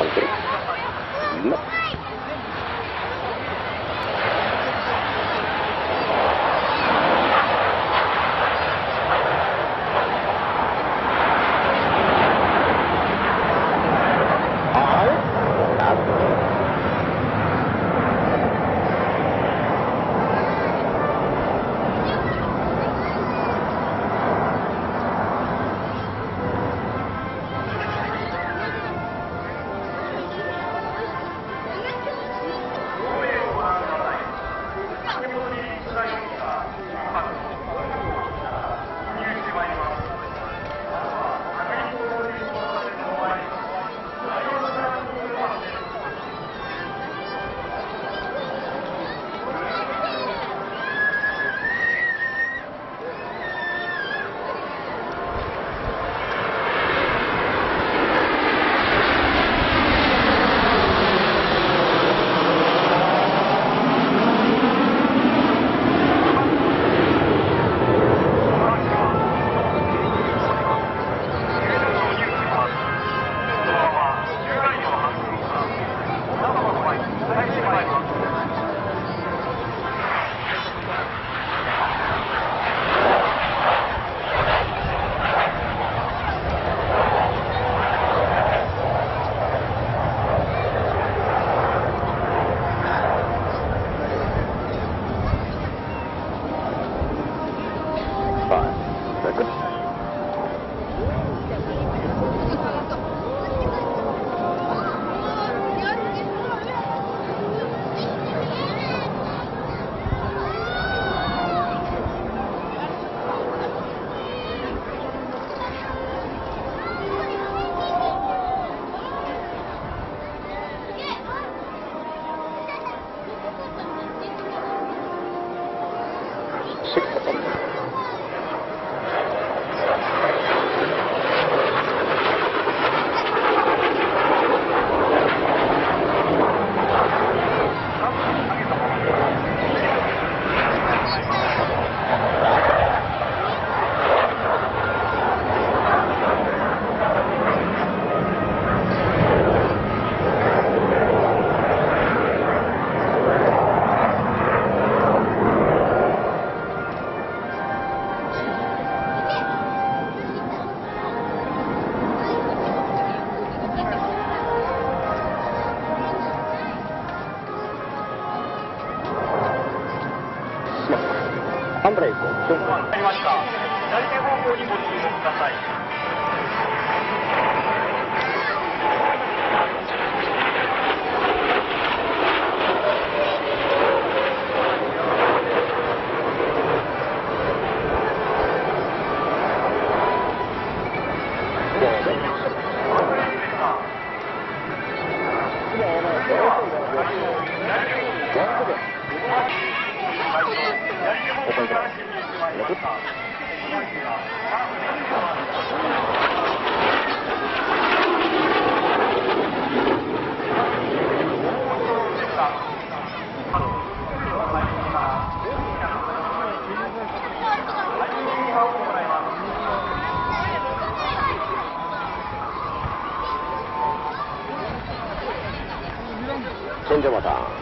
Okay. Nope. time. Second. 何から行こう分かりました左手方向にご注目ください何でここいくら ?6? 千住又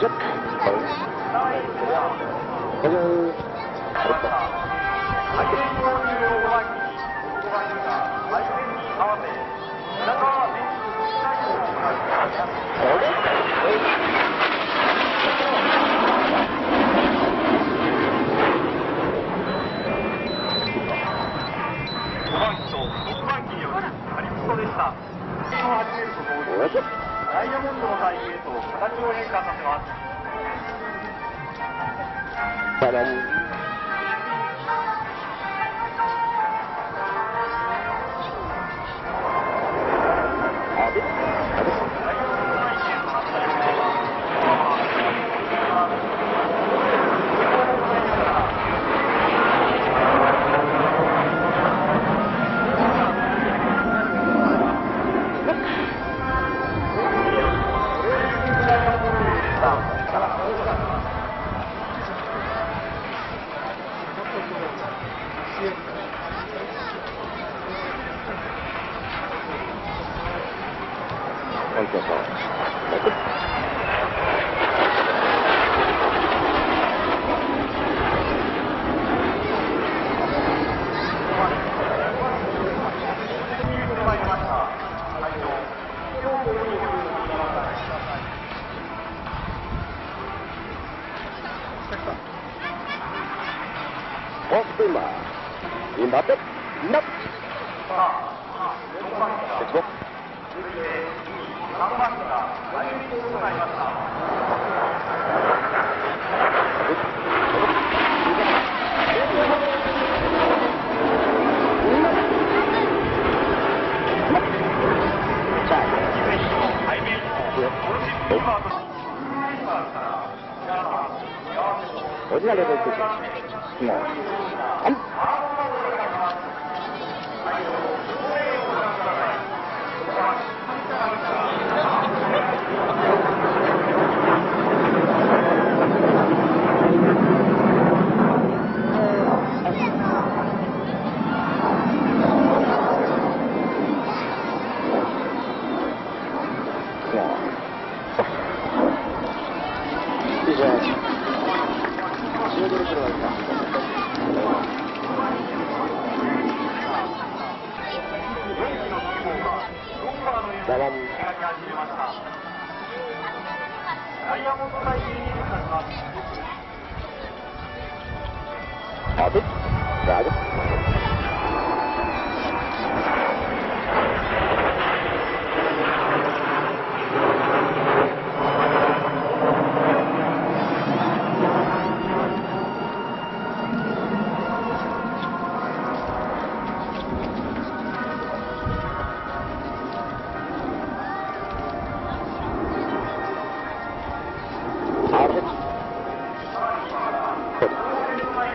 ship. Hello. Hello. 拜拜看清楚。 어디 가려고 했지? 뭐. Have it. Got it.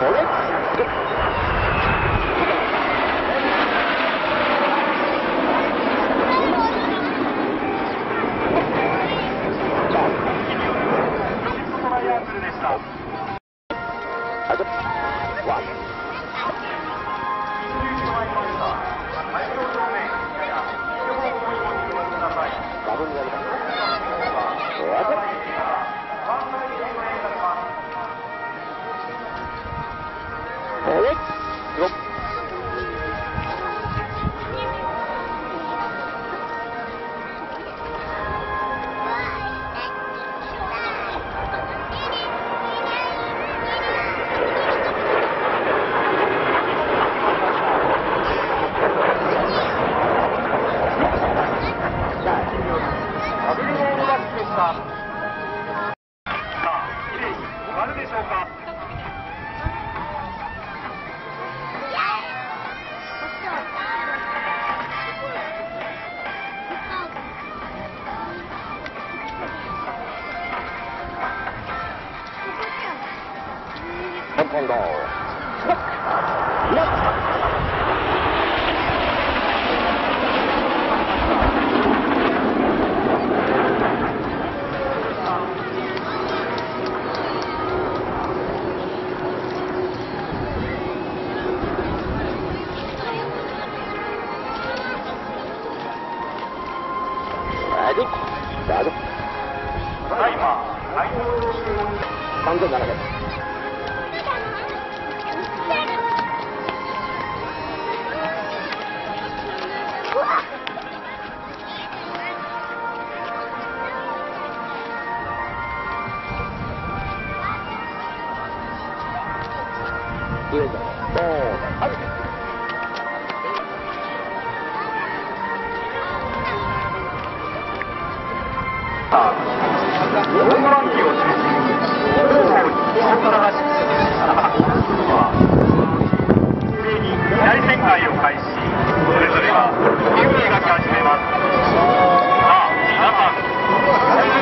for it. ¿no? ンド。はい、さあ、ただいま開場3700円。上さあロングランキを中心に大方に大皿が敷き詰めたは一斉に大旋回を開始それぞれが手を描き始めますさあ皆さん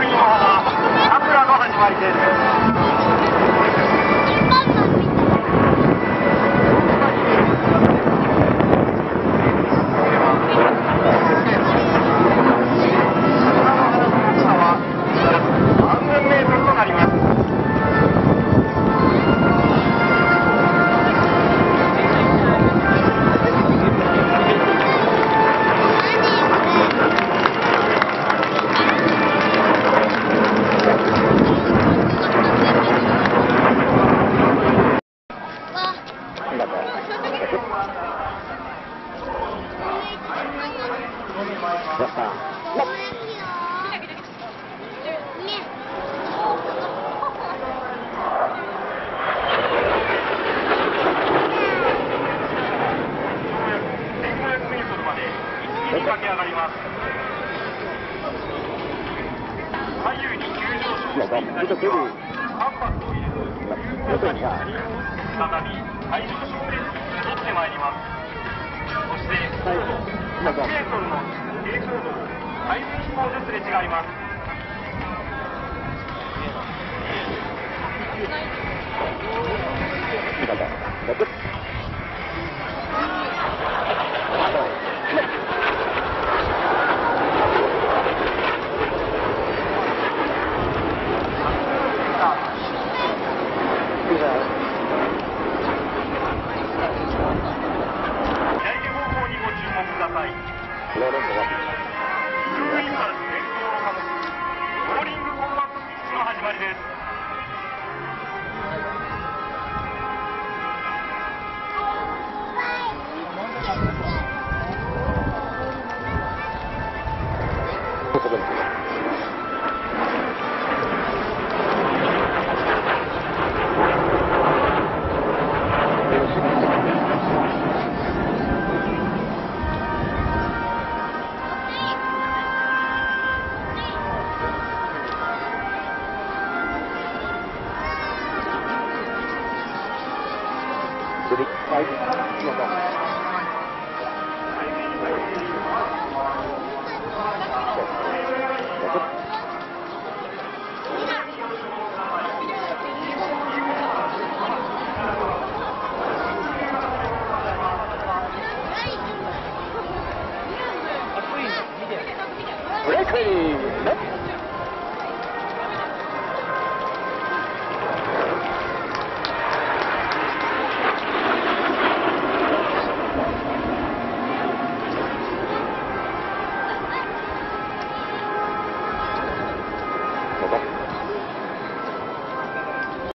国にの花桜の始まりです。駆け上がります。左右に急上昇していった時は、反発を入れる急降下になり、再び最上昇レースに戻ってまいります。そして高度、100メートルの平行路を回転飛行ですれ違います。左手方ブレイク